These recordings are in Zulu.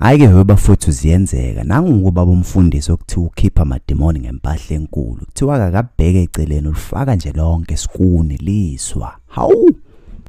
Hhayi-ke we bafowethu ziyenzeka nangukuba bomfundisi okuthiwa ukhipha amadimoni ngempahla enkulu kuthiwa kakabheke eceleni ulifaka nje lonke skuni liswa. Hawu!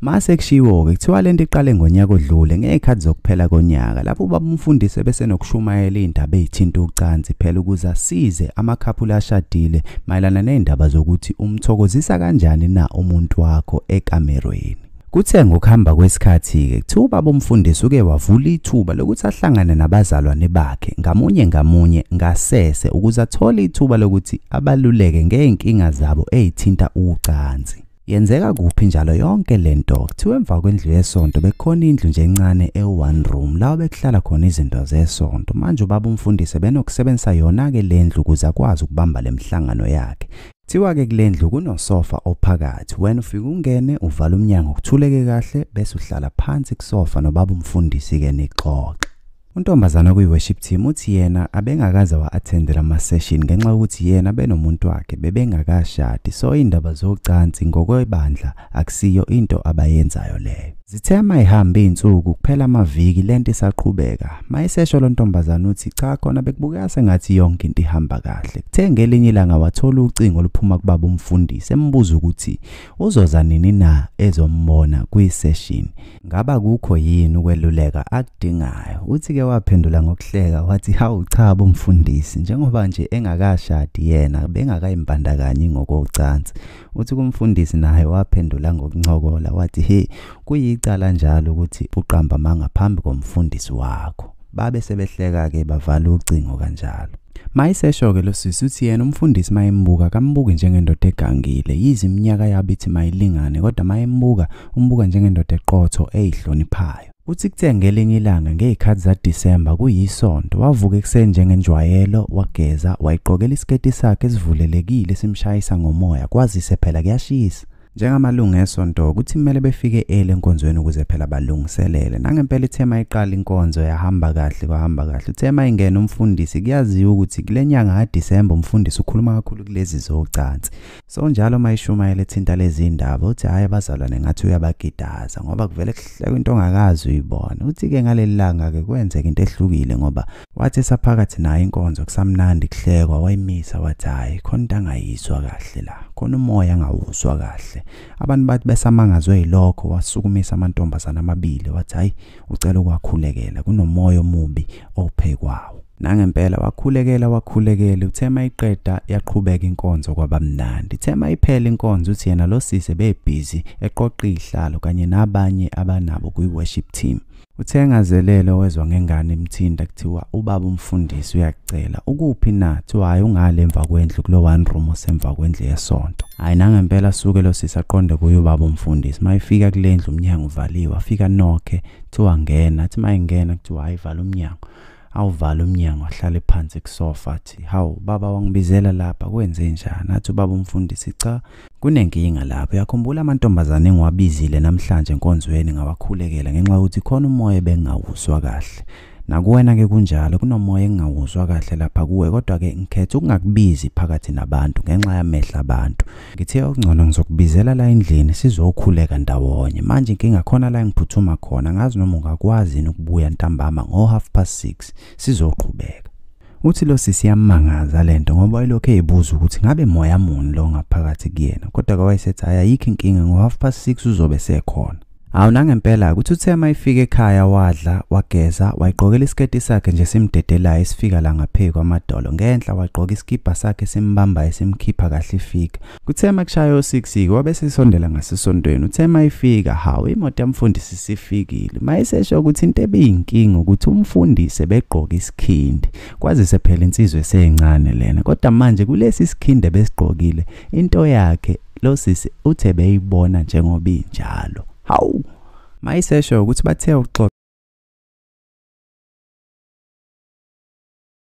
Mase kushiwo-ke kuthiwa lento iqale ngonyaka odlule ngey'khathi zokuphela konyaka. Lapho ubaba umfundisi ebesenokishumayela iy'ndaba ey'thinta ucansi phela ukuze asize amakhaphula ashadile mayelana ney'ndaba zokuthi umthokozisa kanjani na umuntu wakho ekamerweni. Kuthe ngokuhamba kwesikhathi-ke kuthiwa ubaba umfundisi uke wavula ithuba lokuthi ahlangane nabazalwane bakhe ngamunye ngamunye ngasese ukuze athole ithuba lokuthi abaluleke ngey'nkinga zabo ey'thinta ucansi. Yenzeka kuphi njalo yonke lento kuthiwa emva kwendlu yesonto bekukhona indlu nje encane e-one room la bekuhlala khona izinto zesonto. Manje ubaba umfundisi benokusebenzisa yona-ke le ndlu ukuze akwazi ukubamba le mihlangano yakhe. Kuthiwa-ke kule ndlu kunosofa ophakathi. Wena ufike ungene uvale umnyango kuthuleke kahle bese uhlala phansi kusofa nobaba umfundisi-ke nixoxe. Untombazana kuyi-worship team uthi yena abengakaze wa-attendela ama-session ngenxa yokuthi yena benomuntu wakhe bebengakashadi. So iy'ndaba zocansi ngokwebandla akusiyo into abayenzayo leyo. Zithe mayihamba iy'nsuku kuphela amaviki lento isaqhubeka. Mayesesho lo ntombazana uthi cha khona bekubukeka sengathi yonke into ihamba kahle. Kuthe ngelinye ilanga wathola ucingo oluphuma kubaba umfundisi embuza ukuthi uzoza nini na ezombona kwi-session? Ngaba kukho yini ukweluleka akudingayo? Uthi-ke waphendula ngokuhleka wathi hawu cha bomfundisi njengoba nje engakashadi yena bengakayimbandakanye ngokocansi. Uthi kumfundisi naye waphendula ngokuncokola wathi he kuyicala njalo ukuthi uqamba mangaphambi komfundisi wakho. Babe sebehleka-ke bavala ucingo kanjalo. Mayisesho-ke lo sisi uthi yena umfundisi mayembuka kambuki njengendoda egangile. Yize iminyaka yabo ithi mayilingane kodwa mayembuka umbuka njengendoda eqotho eyihloniphayo. Uthi kuthe ngelinye ilanga ngey'khathi zadisemba kuyisonto wavuka ekuseni njengenjwayelo wageza wayiqokela isiketi sakhe esivulelekile simshayisa ngomoya kwazise phela kuyashisa. Njengamalungu esonto kuthi kumele befike ele enkonzweni ukuze phela balungiselele. Nangempela ithema iqala inkonzo yahamba kahle kwahamba kahle. Ithema ingena umfundisi kuyaziwa ukuthi kule nyanga kaDisemba umfundisi ukhuluma kakhulu kulezi zocansi. So njalo mayishumayela ethinta lezi indaba uthi hayi abazalwane ngathi uyabagidaza ngoba kuvele kuhleka into ongakazi uyibona uthi ke ngaleli langa ke kwenzeka into ehlukile ngoba wathi esaphakathi nayo inkonzo kusamnandi kuhlekwa wayimisa wathi hayi khona angayizwa kahle la khona umoya angawuzwa kahle. Abantu bathi besamangazwe yilokho wasukumisa amantombazana amabili wathi hayi ucela ukwakhulekela kunomoya omubi ophekwawo nangempela wakhulekela wakhulekela. Uthema iqeda yaqhubeka inkonzo kwabamnandi thema iphela inkonzo uthi yena lo sise bebhizi eqoqa ihlalo kanye nabanye abanabo kwi-worship team. Uthe engazelelo wezwa ngengane imthinda kuthiwa ubaba umfundisi uyakucela ukuphi na? Kuthiwa hayi ungale emva kwendlu kulo one room osemva kwendlu yesonto. Hayi nangempela suke lo sisi aqonde kuye ubaba umfundisi mayifika kule ndlu umnyango uvaliwe afika nokhe. Kuthiwa ngena athi mayingena kuthiwa hayi vala umnyango. Awuvala umnyango ahlale phansi kusofa athi hawu baba wangibizela lapha kwenze njani? Athi ubaba umfundisi cha. Kunenkinga lapho. Yakhumbula amantombazane engiwabizile namhlanje enkonzweni ngawakhulekela ngenxa yokuthi khona umoya ebengawuzwa kahle. Nakuwena-ke kunjalo kunomoya engingawuzwa kahle lapha kuwe kodwa-ke ngikhetha ukungakubizi phakathi nabantu ngenxa yamehla abantu. Ngithe okungcono ngizokubizela la endlini sizokhuleka ndawonye. Manje inkinga khona la engiphuthuma khona ngazi noma ungakwazi yini ukubuya ntambama ngo-half past six sizoqhubeka. Uthi lo sisi yamangaza lento ngoba wayelokhu eyibuza ukuthi ngabe moya muni lo ngaphakathi kuyena kodwa-ke wayesethi hayi ayikho inkinga ngo-half past six uzobe sekhona Awu nangempela kuthi uthe mayifika ekhaya wadla wageza wayiqokela isiketi sakhe nje simdedelayo esifika la ngaphezu kwamadolo. Ngenhla wagqoka iskipa sakhe simbamba esimkhipha kahle ifika. Kuthe makushaya o6 wabe sisondela ngasesontweni uthe mayifika hawu imoto yamfundisi sifikile mayisesho ukuthi into ebiyinkinga ukuthi umfundisi begqoka isikhindi. Kwazise phela insizwe eseyincane lena. Kodwa manje kulesi sikhindi besigqokile into yakhe lo sisi uthe beyibona njengoba injalo. Hawu. Mayisesho ukuthi bathe ukuxoxa